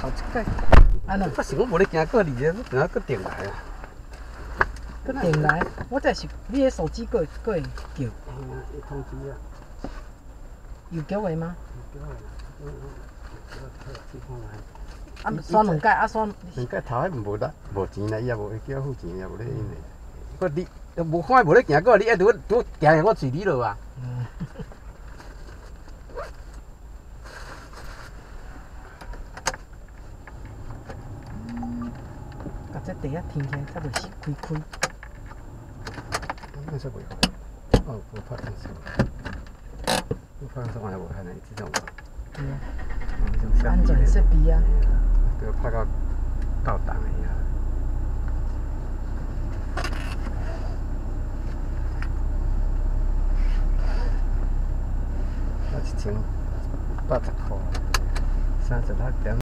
好这个，那，我过你个，怎电来啊？个电来，我这是你的手机，过过会叫？是，一通知啊。吗？啊，啊。头还无得，无钱，伊也无叫付钱，也无咧嘞。我你，无看无咧行过，你拄拄行我里？嗯。甲这地啊停起来，才袂死开开。那才袂好。哦，无拍电视。我拍电视我也无看呢，这种。对啊，嗯，安全设备啊。都拍到到档的呀。啊，一千八十块，三十六点。